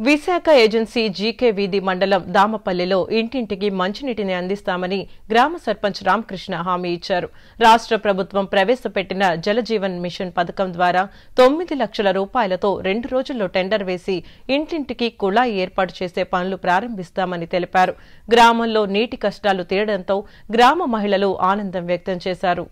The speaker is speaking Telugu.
విశాఖ ఏజెన్సీ జీకే వీధి మండలం దామపల్లిలో ఇంటింటికి మంచినీటిని అందిస్తామని గ్రామ సర్పంచ్ రామకృష్ణ హామీ ఇచ్చారు. రాష్ట్ర ప్రభుత్వం ప్రవేశపెట్టిన జలజీవన్ మిషన్ పథకం ద్వారా తొమ్మిది లక్షల రూపాయలతో రెండు రోజుల్లో టెండర్ వేసి ఇంటింటికి కుళాయి ఏర్పాటు చేసే పనులు ప్రారంభిస్తామని తెలిపారు. గ్రామంలో నీటి కష్టాలు తీరడంతో గ్రామ మహిళలు ఆనందం వ్యక్తం చేశారు.